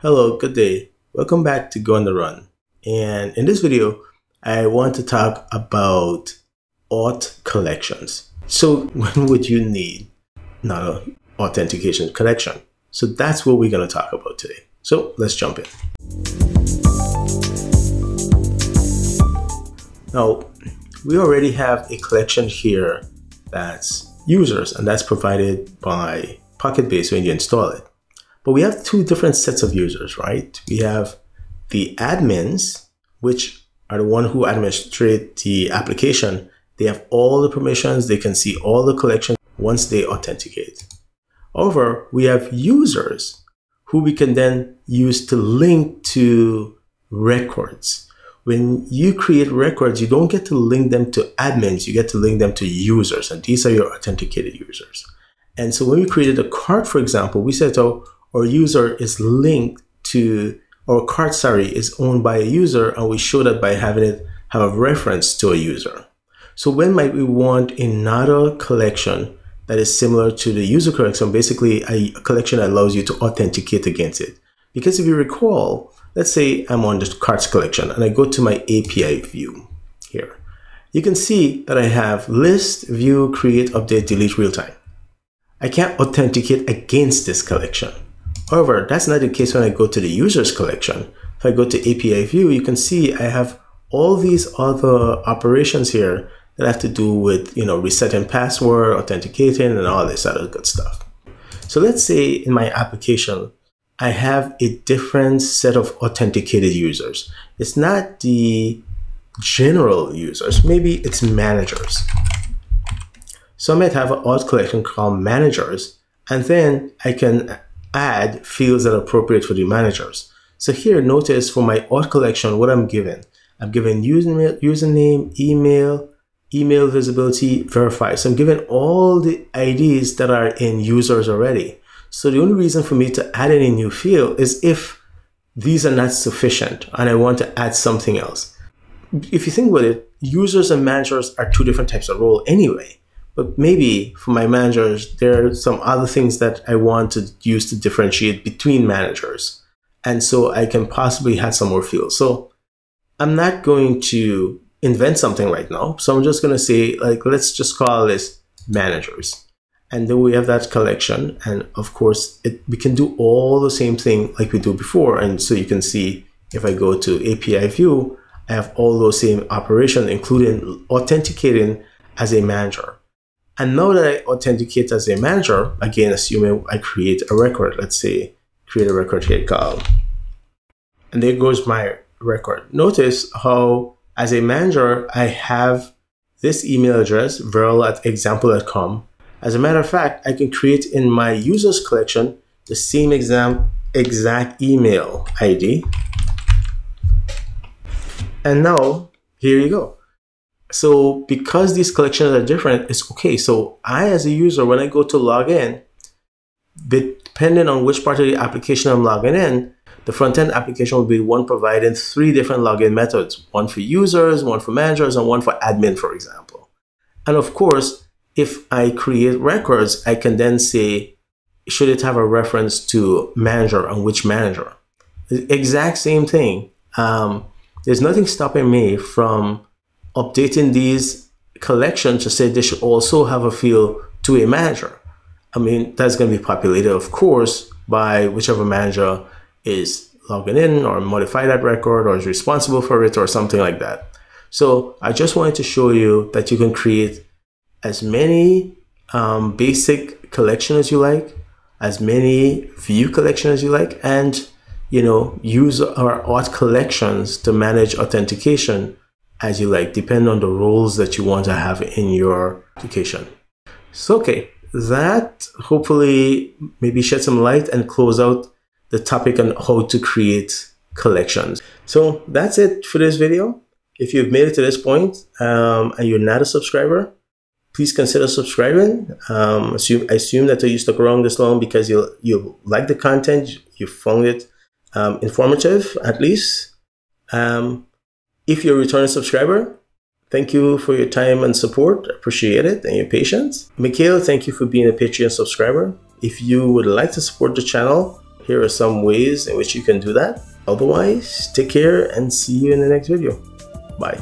Hello, good day. Welcome back to Go on the Run. And in this video, I want to talk about auth collections. So when would you need not an authentication collection? So that's what we're going to talk about today. So let's jump in. Now, we already have a collection here that's users and that's provided by Pocketbase when you install it. But we have two different sets of users, right? We have the admins, which are the one who administrate the application. They have all the permissions. They can see all the collections once they authenticate. However, we have users who we can then use to link to records. When you create records, you don't get to link them to admins, you get to link them to users, and these are your authenticated users. And so when we created a card, for example, we said, oh, our user is linked to, or card, sorry, is owned by a user, and we show that by having it have a reference to a user. So when might we want another collection that is similar to the user collection, basically a collection that allows you to authenticate against it? Because if you recall, let's say I'm on the cards collection and I go to my API view here. You can see that I have list, view, create, update, delete real time. I can't authenticate against this collection. However, that's not the case when I go to the users collection. If I go to API view, you can see I have all these other operations here that have to do with, you know, resetting password, authenticating, and all this other good stuff. So let's say in my application, I have a different set of authenticated users. It's not the general users, maybe it's managers. So I might have an auth collection called managers, and then I can add fields that are appropriate for the managers. So here, notice for my auth collection, what I'm given. I'm given username, username, email, email visibility, verify. So I'm given all the IDs that are in users already. So the only reason for me to add any new field is if these are not sufficient and I want to add something else. If you think about it, users and managers are two different types of role anyway. But maybe for my managers, there are some other things that I want to use to differentiate between managers. And so I can possibly have some more fields. So I'm not going to invent something right now. So I'm just going to say, like, let's just call this managers. And then we have that collection. And of course, it, we can do all the same thing like we do before. And so you can see if I go to API view, I have all those same operations, including authenticating as a manager. And now that I authenticate as a manager, again, assuming I create a record, let's say create a record here called, and there goes my record. Notice how as a manager, I have this email address, verl at example.com. As a matter of fact, I can create in my users collection the same exam, exact email ID. And now, here you go. So because these collections are different, it's okay. So I, as a user, when I go to log in, depending on which part of the application I'm logging in, the front-end application will be one providing three different login methods, one for users, one for managers, and one for admin, for example. And of course, if I create records, I can then say, should it have a reference to manager and which manager? The exact same thing. Um, there's nothing stopping me from updating these collections to say they should also have a field to a manager. I mean, that's going to be populated, of course, by whichever manager is logging in or modify that record or is responsible for it or something like that. So I just wanted to show you that you can create as many um, basic collection as you like, as many view collection as you like, and you know use our auth collections to manage authentication as you like, depending on the roles that you want to have in your application. So, okay, that hopefully maybe shed some light and close out the topic on how to create collections. So that's it for this video. If you've made it to this point um, and you're not a subscriber, please consider subscribing. Um, assume, I assume that you stuck around this long because you you like the content, you found it um, informative at least. Um, if you're a returning subscriber, thank you for your time and support. Appreciate it and your patience. Mikhail, thank you for being a Patreon subscriber. If you would like to support the channel, here are some ways in which you can do that. Otherwise, take care and see you in the next video. Bye.